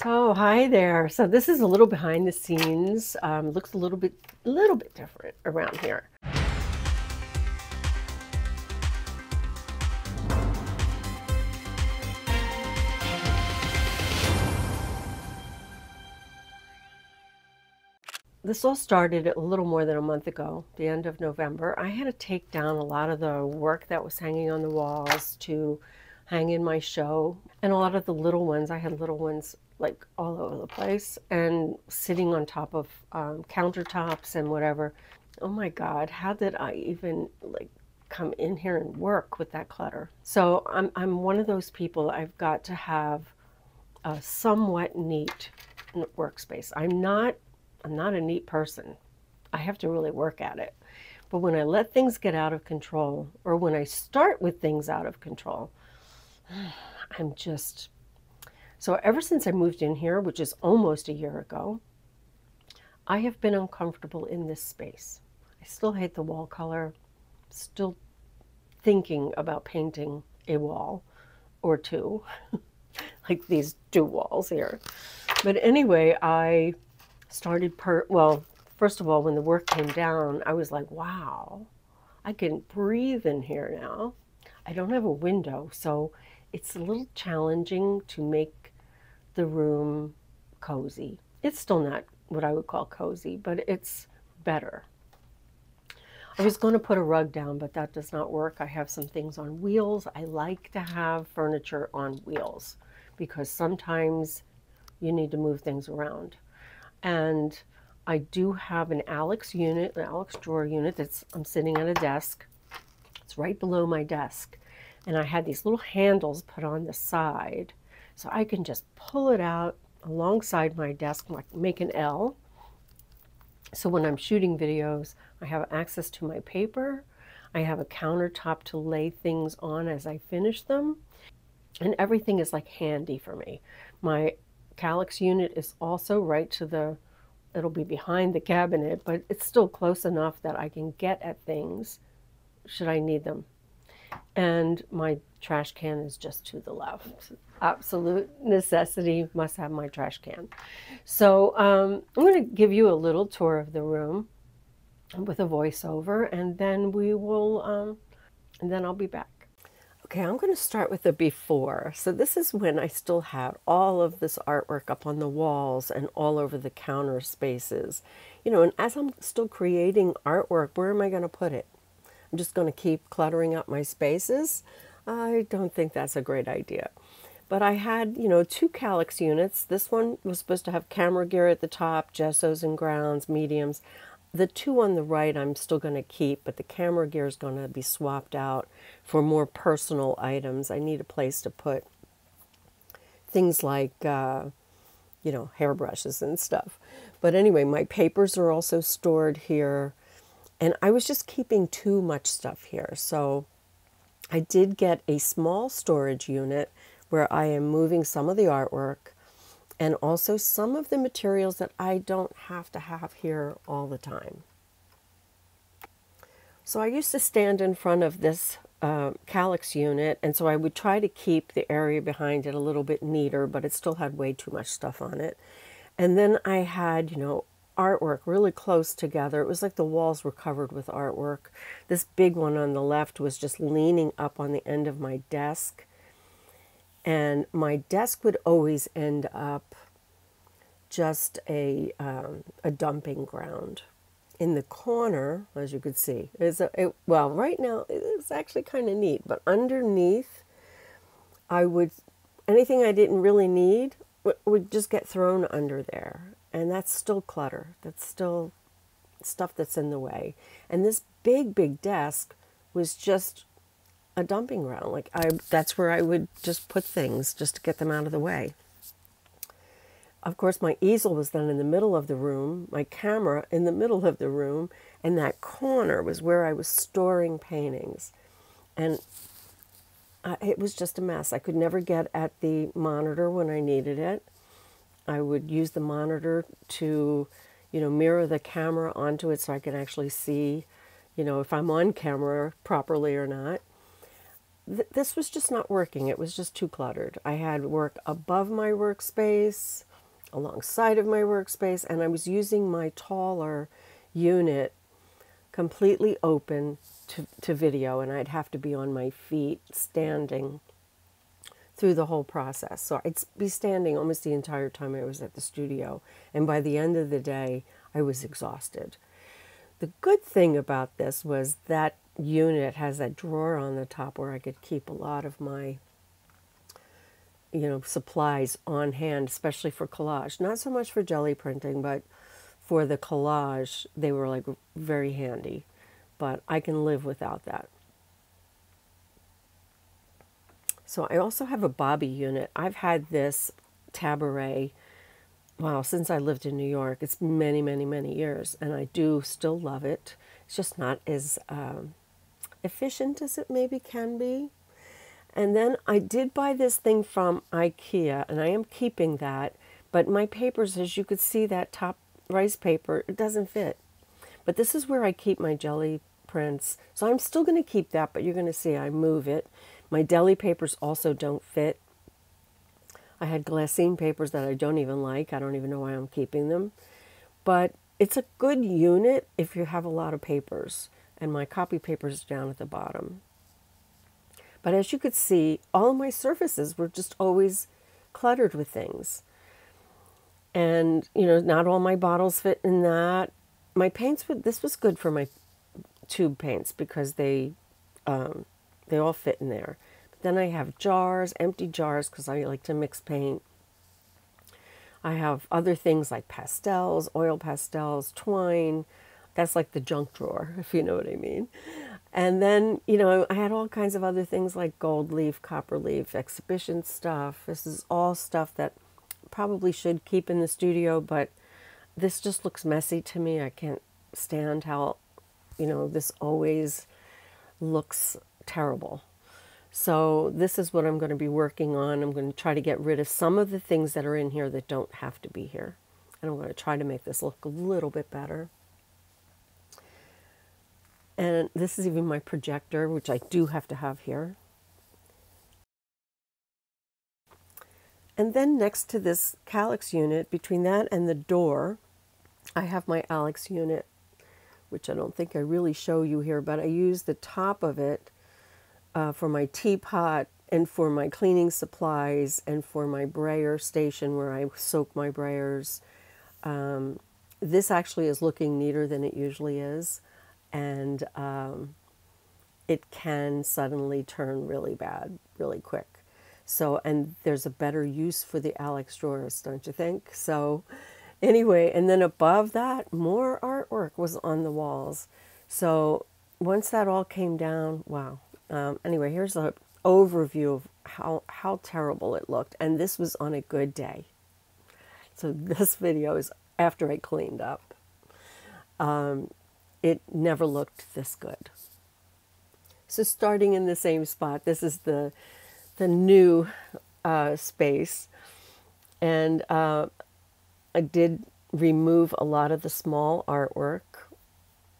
So hi there. So this is a little behind the scenes. Um, looks a little bit, a little bit different around here. This all started a little more than a month ago, the end of November. I had to take down a lot of the work that was hanging on the walls to hang in my show. And a lot of the little ones, I had little ones like all over the place and sitting on top of um, countertops and whatever. Oh my God, how did I even like come in here and work with that clutter? So I'm, I'm one of those people, I've got to have a somewhat neat workspace. I'm not, I'm not a neat person. I have to really work at it. But when I let things get out of control, or when I start with things out of control, I'm just so ever since I moved in here, which is almost a year ago, I have been uncomfortable in this space. I still hate the wall color, still thinking about painting a wall or two, like these two walls here. But anyway, I started per well, first of all, when the work came down, I was like, wow, I can breathe in here now. I don't have a window, so it's a little challenging to make the room cozy. It's still not what I would call cozy, but it's better. I was going to put a rug down, but that does not work. I have some things on wheels. I like to have furniture on wheels because sometimes you need to move things around. And I do have an Alex unit, an Alex drawer unit that's I'm sitting at a desk. It's right below my desk. And I had these little handles put on the side so I can just pull it out alongside my desk, like make an L. So when I'm shooting videos, I have access to my paper. I have a countertop to lay things on as I finish them. And everything is like handy for me. My Kallax unit is also right to the, it'll be behind the cabinet, but it's still close enough that I can get at things should I need them. And my trash can is just to the left absolute necessity, must have my trash can. So um, I'm going to give you a little tour of the room with a voiceover, and then we will, um, and then I'll be back. Okay, I'm going to start with the before. So this is when I still had all of this artwork up on the walls and all over the counter spaces. You know, and as I'm still creating artwork, where am I going to put it? I'm just going to keep cluttering up my spaces. I don't think that's a great idea. But I had, you know, two Kallax units. This one was supposed to have camera gear at the top, gessos and grounds, mediums. The two on the right I'm still going to keep, but the camera gear is going to be swapped out for more personal items. I need a place to put things like, uh, you know, hairbrushes and stuff. But anyway, my papers are also stored here. And I was just keeping too much stuff here. So I did get a small storage unit where I am moving some of the artwork and also some of the materials that I don't have to have here all the time. So I used to stand in front of this uh, Kallax unit, and so I would try to keep the area behind it a little bit neater, but it still had way too much stuff on it. And then I had, you know, artwork really close together. It was like the walls were covered with artwork. This big one on the left was just leaning up on the end of my desk and my desk would always end up just a, um, a dumping ground. In the corner, as you could see, is a it, well. Right now, it's actually kind of neat, but underneath, I would anything I didn't really need would just get thrown under there, and that's still clutter. That's still stuff that's in the way. And this big, big desk was just a dumping ground. Like I, that's where I would just put things just to get them out of the way. Of course, my easel was then in the middle of the room, my camera in the middle of the room, and that corner was where I was storing paintings. And I, it was just a mess. I could never get at the monitor when I needed it. I would use the monitor to, you know, mirror the camera onto it so I can actually see, you know, if I'm on camera properly or not th this was just not working. It was just too cluttered. I had work above my workspace. alongside of my workspace, and I was using my taller unit completely open to, to video, and I'd have to be on my feet standing through the whole process. So I'd be standing almost the entire time I was at the studio, and by the end of the day, I was exhausted. The good thing about this was that unit has that drawer on the top where I could keep a lot of my you know supplies on hand especially for collage not so much for Gelli printing but for the collage they were like very handy but I can live without that so I also have a Boby unit I've had this Taboret wow since I lived in New York it's many many many years and I do still love it it's just not as um, efficient as it maybe can be. And then I did buy this thing from IKEA, and I am keeping that. But my papers, as you could see, that top rice paper, it doesn't fit. But this is where I keep my Gelli prints. So I'm still going to keep that, but you're going to see I move it. My deli papers also don't fit. I had glassine papers that I don't even like. I don't even know why I'm keeping them. But it's a good unit if you have a lot of papers and my copy papers down at the bottom. But as you could see, all my surfaces were just always cluttered with things. And, you know, not all my bottles fit in that. My paints, would, this was good for my tube paints because they, um, they all fit in there. But then I have jars, empty jars, because I like to mix paint. I have other things like pastels, oil pastels, twine, that's like the junk drawer, if you know what I mean. And then, you know, I had all kinds of other things like gold leaf, copper leaf, exhibition stuff. This is all stuff that probably should keep in the studio, but this just looks messy to me. I can't stand how, you know, this always looks terrible. So this is what I'm going to be working on. I'm going to try to get rid of some of the things that are in here that don't have to be here. And I'm going to try to make this look a little bit better. And this is even my projector, which I do have to have here. And then next to this Kallax unit, between that and the door, I have my Alex unit, which I don't think I really show you here, but I use the top of it uh, for my teapot and for my cleaning supplies and for my brayer station where I soak my brayers. Um, this actually is looking neater than it usually is and um, it can suddenly turn really bad really quick. So, and there's a better use for the Alex drawers, don't you think? So, anyway, and then above that, more artwork was on the walls. So, once that all came down, wow. Um, anyway, here's an overview of how, how terrible it looked. And this was on a good day. So, this video is after I cleaned up. Um, it never looked this good. So starting in the same spot, this is the the new uh, space, and uh, I did remove a lot of the small artwork.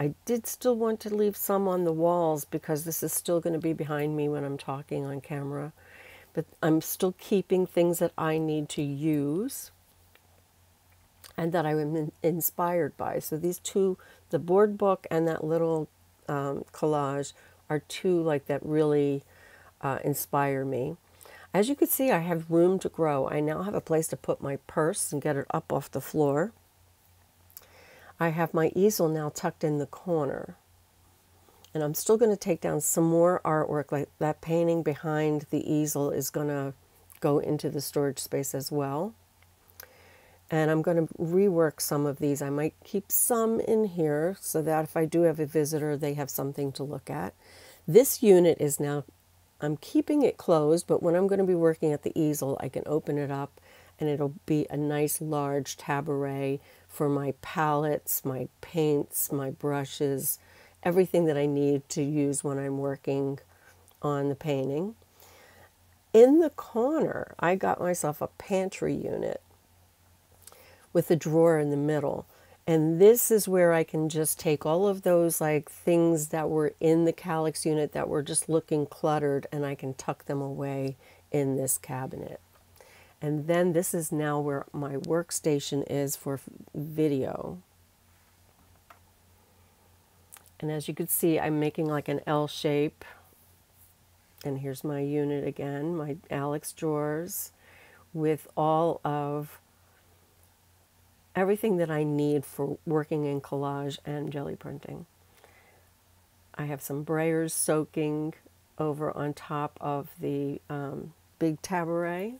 I did still want to leave some on the walls because this is still going to be behind me when I'm talking on camera. But I'm still keeping things that I need to use and that I am inspired by. So these two, the board book and that little um, collage, are two like that really uh, inspire me. As you can see, I have room to grow. I now have a place to put my purse and get it up off the floor. I have my easel now tucked in the corner. And I'm still going to take down some more artwork, like that painting behind the easel is going to go into the storage space as well. And I'm going to rework some of these. I might keep some in here so that if I do have a visitor, they have something to look at. This unit is now, I'm keeping it closed, but when I'm going to be working at the easel, I can open it up and it'll be a nice large Taboret for my palettes, my paints, my brushes, everything that I need to use when I'm working on the painting. In the corner, I got myself a pantry unit with a drawer in the middle. And this is where I can just take all of those like things that were in the Kallax unit that were just looking cluttered and I can tuck them away in this cabinet. And then this is now where my workstation is for video. And as you can see, I'm making like an L shape. And here's my unit again, my Alex drawers with all of everything that I need for working in collage and Gelli printing. I have some brayers soaking over on top of the um, big taboret.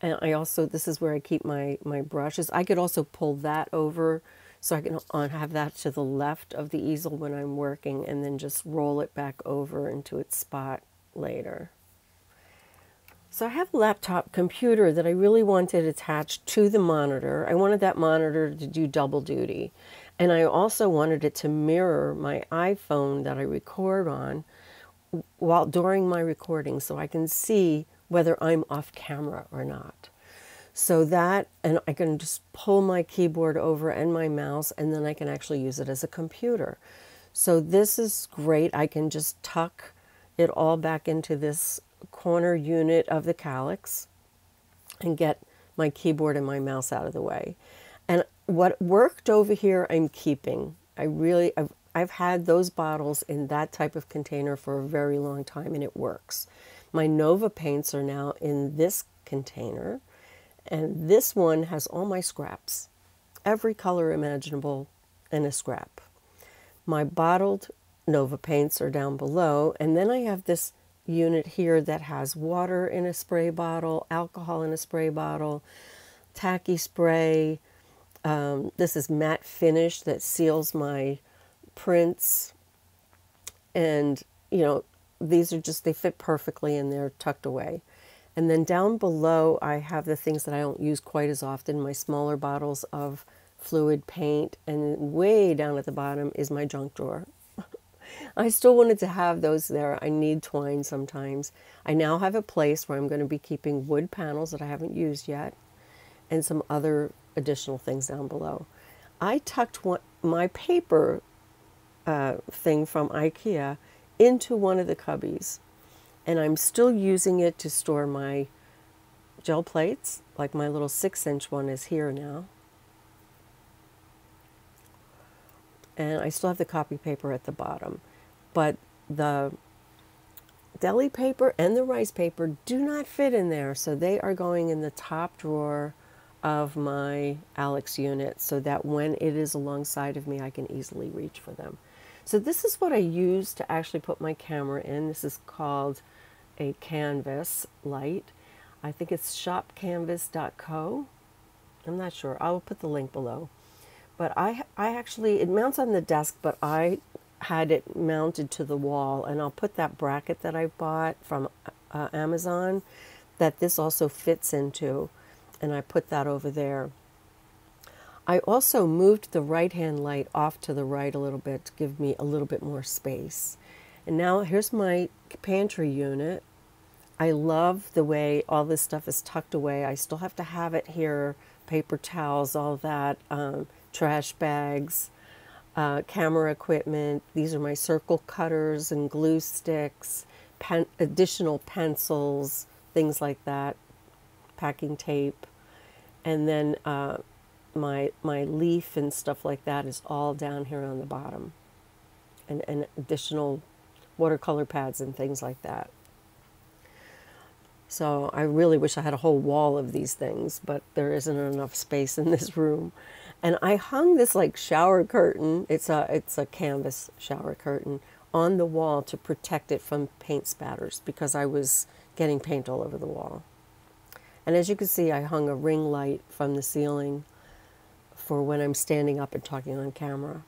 And I also, this is where I keep my, my brushes. I could also pull that over so I can have that to the left of the easel when I'm working and then just roll it back over into its spot later. So I have a laptop computer that I really wanted attached to the monitor. I wanted that monitor to do double duty. And I also wanted it to mirror my iPhone that I record on while during my recording so I can see whether I'm off camera or not. So that, and I can just pull my keyboard over and my mouse, and then I can actually use it as a computer. So this is great. I can just tuck it all back into this corner unit of the Kallax and get my keyboard and my mouse out of the way. And what worked over here, I'm keeping. I really, I've, I've had those bottles in that type of container for a very long time and it works. My Nova paints are now in this container and this one has all my scraps, every color imaginable and a scrap. My bottled Nova paints are down below, and then I have this unit here that has water in a spray bottle, alcohol in a spray bottle, tacky spray. Um, this is matte finish that seals my prints. And, you know, these are just, they fit perfectly and they're tucked away. And then down below, I have the things that I don't use quite as often, my smaller bottles of fluid paint. And way down at the bottom is my junk drawer. I still wanted to have those there. I need twine sometimes. I now have a place where I'm going to be keeping wood panels that I haven't used yet and some other additional things down below. I tucked one, my paper uh, thing from IKEA into one of the cubbies and I'm still using it to store my gel plates, like my little six inch one is here now. And I still have the copy paper at the bottom. But the deli paper and the rice paper do not fit in there. So they are going in the top drawer of my Alex unit so that when it is alongside of me, I can easily reach for them. So this is what I use to actually put my camera in. This is called a canvas light. I think it's shopcanvas.co. I'm not sure. I will put the link below. But I, I actually, it mounts on the desk, but I had it mounted to the wall. And I'll put that bracket that I bought from uh, Amazon that this also fits into. And I put that over there. I also moved the right hand light off to the right a little bit to give me a little bit more space. And now here's my pantry unit. I love the way all this stuff is tucked away. I still have to have it here, paper towels, all that, um, trash bags, uh, camera equipment. These are my circle cutters and glue sticks, pen additional pencils, things like that, packing tape. And then uh, my, my leaf and stuff like that is all down here on the bottom. And, and additional watercolor pads and things like that. So I really wish I had a whole wall of these things, but there isn't enough space in this room. And I hung this like shower curtain. It's a it's a canvas shower curtain on the wall to protect it from paint spatters because I was getting paint all over the wall. And as you can see, I hung a ring light from the ceiling for when I'm standing up and talking on camera.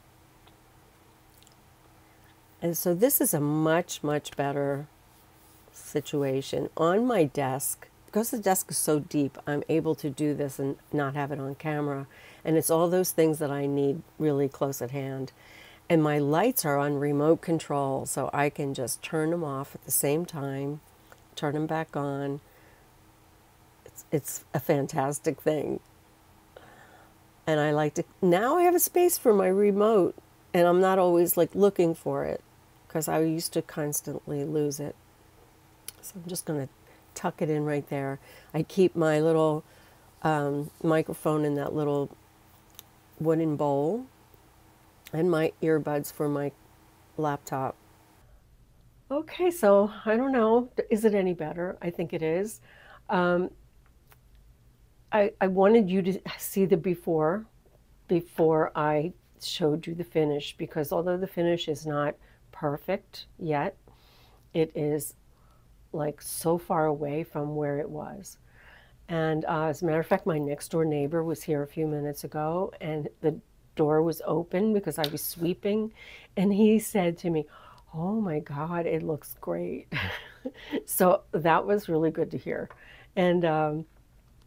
And so this is a much, much better situation. On my desk, because the desk is so deep, I'm able to do this and not have it on camera. And it's all those things that I need really close at hand. And my lights are on remote control, so I can just turn them off at the same time, turn them back on. It's, it's a fantastic thing. And I like to, now I have a space for my remote, and I'm not always like looking for it because I used to constantly lose it. So I'm just going to tuck it in right there. I keep my little um, microphone in that little wooden bowl and my earbuds for my laptop. Okay, so I don't know. Is it any better? I think it is. Um, I, I wanted you to see the before before I showed you the finish because although the finish is not perfect yet, it is like so far away from where it was. And uh, as a matter of fact, my next door neighbor was here a few minutes ago and the door was open because I was sweeping. And he said to me, Oh my God, it looks great. so that was really good to hear. And um,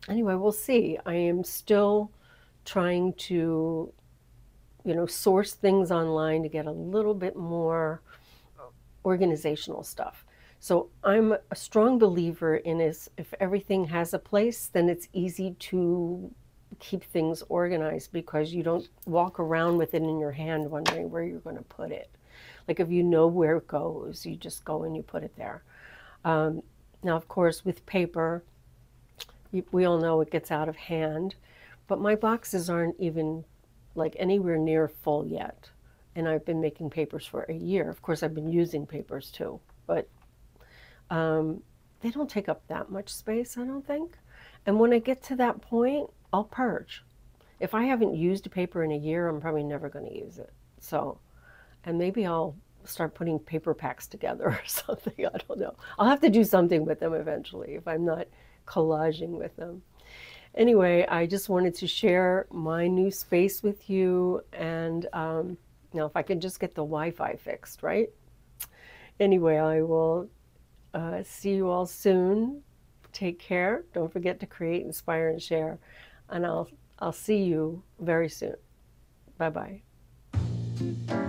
anyway, we'll see. I am still trying to, you know, source things online to get a little bit more organizational stuff. So I'm a strong believer in is if everything has a place, then it's easy to keep things organized because you don't walk around with it in your hand wondering where you're going to put it. Like if you know where it goes, you just go and you put it there. Um, now, of course, with paper, we all know it gets out of hand, but my boxes aren't even like anywhere near full yet. And I've been making papers for a year. Of course, I've been using papers too, but um, they don't take up that much space, I don't think. And when I get to that point, I'll purge. If I haven't used a paper in a year, I'm probably never going to use it. So, and maybe I'll start putting paper packs together or something. I don't know. I'll have to do something with them eventually if I'm not collaging with them. Anyway, I just wanted to share my new space with you. And um, now, if I can just get the Wi Fi fixed, right? Anyway, I will uh, see you all soon. Take care. Don't forget to create, inspire, and share. And I'll, I'll see you very soon. Bye bye.